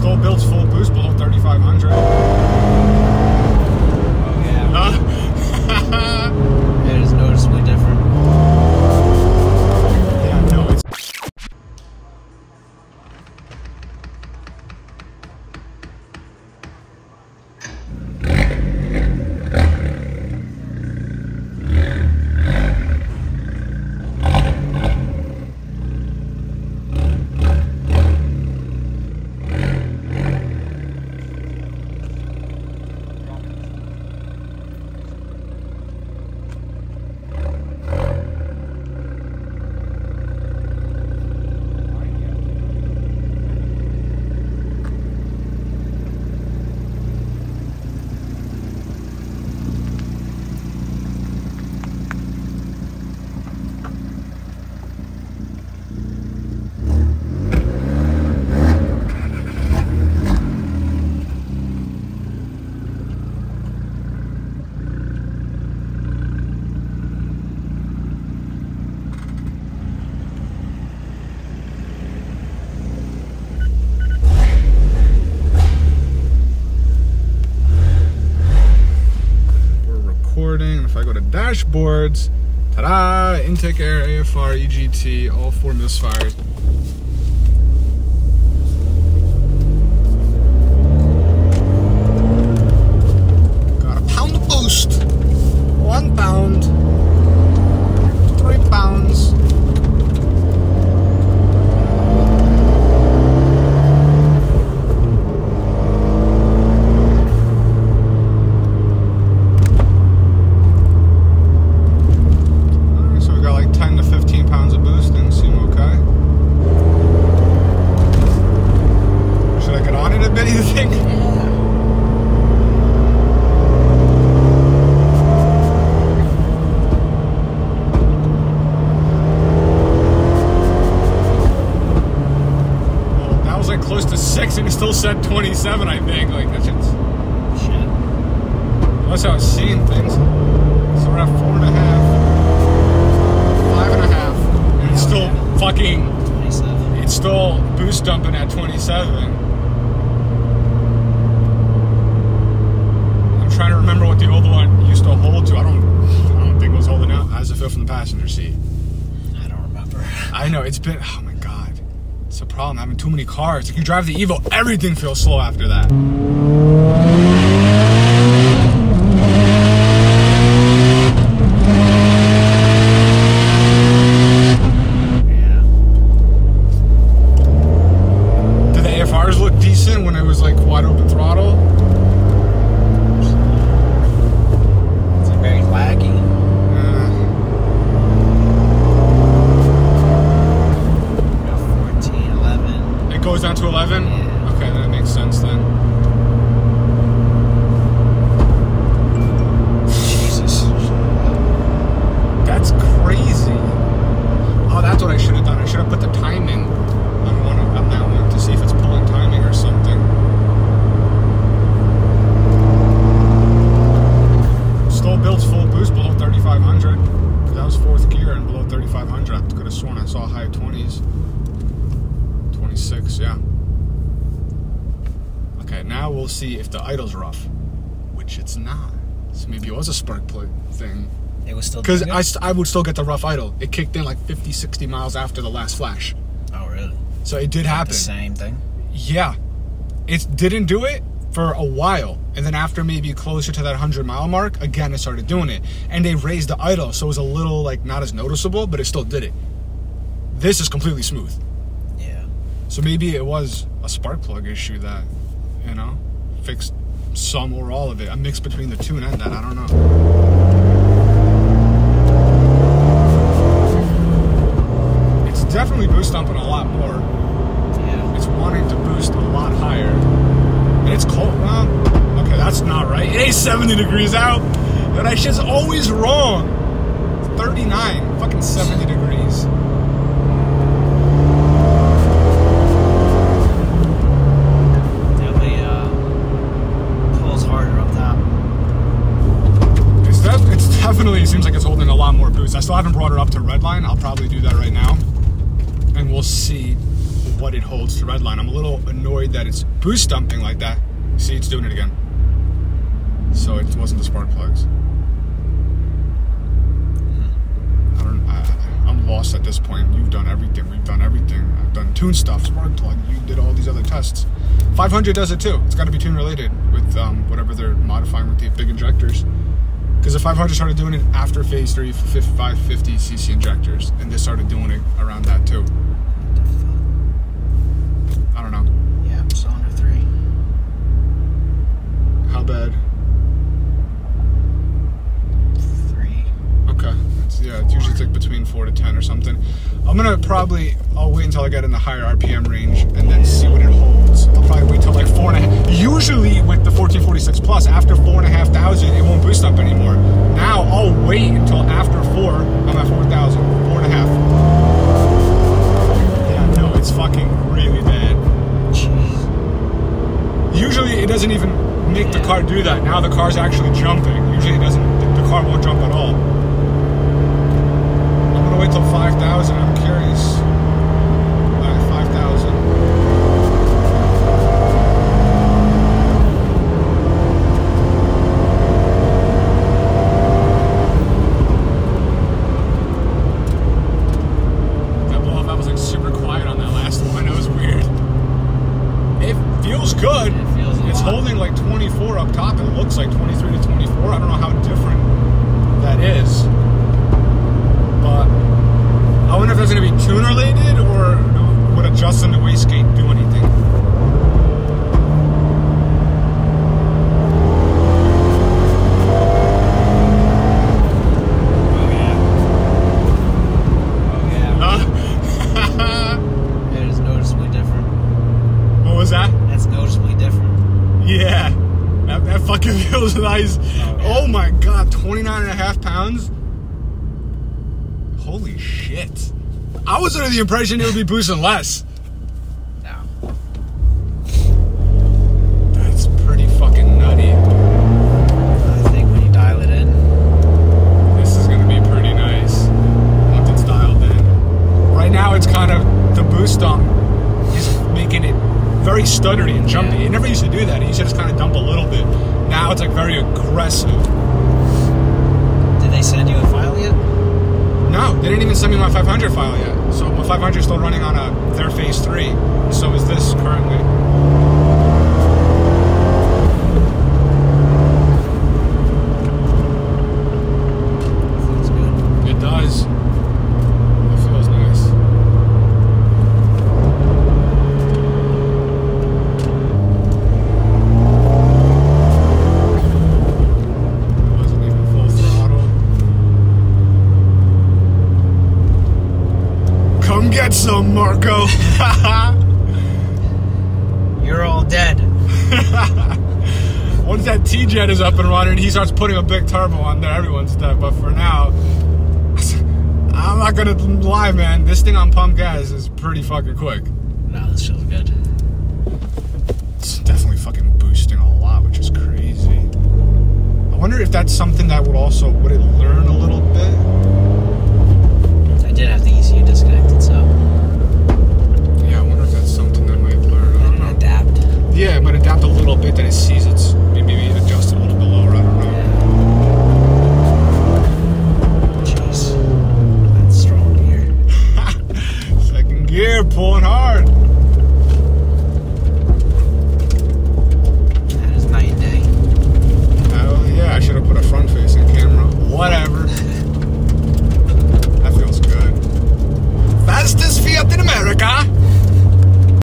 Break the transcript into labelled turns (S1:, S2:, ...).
S1: Still builds full boost below 3,500.
S2: Oh yeah.
S1: Huh?
S2: It is noticeably different.
S1: yeah, no, it's. We're recording, and if I go to dashboards, ta-da! Intake Air, AFR, EGT, all four misfires. Got a pound of boost. One pound. Three pounds. Alright, so we got like 10 to 15 pounds of boost and seem okay. Should I get on it a bit, you think? Well, that was like close to six and it still said 27, I think. Like, that shit's.
S2: Shit.
S1: That's how it's seeing things. So we're at four and a half, five and a half, and it's still
S2: Okay.
S1: fucking.
S2: 27.
S1: It's still boost dumping at 27. I'm trying to remember what the old one used to hold to. I don't. I don't think it was holding out. How does it feel from the passenger seat?
S2: I don't remember.
S1: I know it's been. Oh it's a problem having too many cars. If you drive the Evo, everything feels slow after that.
S2: Yeah.
S1: Did the AFRs look decent when it was like wide open throttle?
S2: It's like very laggy.
S1: Uh,
S2: About 14, 11.
S1: it goes down to 11?
S2: Yeah.
S1: Okay, that makes sense then.
S2: Jesus.
S1: That's crazy. Oh, that's what I should have done. I should have put the timing on one of, on that one to see if it's pulling timing or something. Still builds full boost below 3,500. That was fourth gear and below 3,500. I could have sworn I saw high 20s. 26, yeah. Now we'll see if the idle's rough, which it's not. So maybe it was a spark plug thing.
S2: It was still
S1: Because I, I would still get the rough idle. It kicked in like 50, 60 miles after the last flash.
S2: Oh, really?
S1: So it did happen.
S2: The same thing?
S1: Yeah. It didn't do it for a while. And then after maybe closer to that 100 mile mark, again, it started doing it. And they raised the idle. So it was a little like not as noticeable, but it still did it. This is completely smooth.
S2: Yeah.
S1: So maybe it was a spark plug issue that, you know, fixed some or all of it. A mix between the two and that. I don't know. It's definitely boost dumping a lot more.
S2: Yeah.
S1: It's wanting to boost a lot higher. And it's cold. Well, okay, that's not right. It ain't 70 degrees out. That shit's always wrong. 39, fucking 70 degrees. Seems like it's holding a lot more boost. I still haven't brought her up to redline. I'll probably do that right now. And we'll see what it holds to redline. I'm a little annoyed that it's boost dumping like that. See, it's doing it again. So it wasn't the spark plugs. I don't. I, I'm lost at this point. You've done everything. We've done everything. I've done tune stuff, spark plug. You did all these other tests. 500 does it too. It's got to be tune related with um, whatever they're modifying with the big injectors. Because the 500 started doing it after phase three, for 550 cc injectors, and they started doing it around that too.
S2: What the fuck?
S1: I don't know
S2: Yeah, cylinder three.
S1: how bad.
S2: Three.
S1: Okay. It's, yeah, it's usually like between four to ten or something. I'm gonna probably I'll wait until I get in the higher RPM range and then see what it holds. I'll probably wait till like four that. Now the car's actually jumping. Usually it doesn't. The car won't jump at all. I'm gonna wait till five thousand. I'm curious. Alright, five thousand. That blow up, I was like super quiet on that last one. It was weird. It feels good.
S2: It feels a
S1: It's
S2: lot.
S1: holding like 24 up top. It looks like 23 to 24. I don't know how different that is. But I wonder if that's going to be tune related or would adjusting the wastegate do anything?
S2: Oh yeah. Oh yeah.
S1: Huh?
S2: It is noticeably different.
S1: what was that?
S2: That's noticeably different.
S1: Yeah. That, that fucking feels nice.
S2: yeah.
S1: Oh my god, 29 and a half pounds? Holy shit. I was under the impression it would be boosting less.
S2: No.
S1: That's pretty fucking nutty.
S2: I think when you dial it in,
S1: This is gonna be pretty nice once it's dialed in. Right now, it's kind of the boost dump is making it very stuttery and jumpy.
S2: Yeah.
S1: It never used to do that. It used to just kind of dump a little bit. Now it's like very aggressive.
S2: did they send you a file yet?
S1: No, they didn't even send me my 500 file yet. So my 500 is still running on a their phase three. So is this currently.
S2: Feels good.
S1: It does. It feels nice. Wasn't even full throttle. Get some, Marco.
S2: You're all dead.
S1: Once that T-Jet is up and running, he starts putting a big turbo on there. Everyone's dead. But for now, I'm not gonna lie, man. This thing on pump gas is pretty fucking quick.
S2: No, this feels good.
S1: It's definitely fucking boosting a lot, which is crazy. I wonder if that's something that would also would it learn a little bit? Yeah, pulling hard.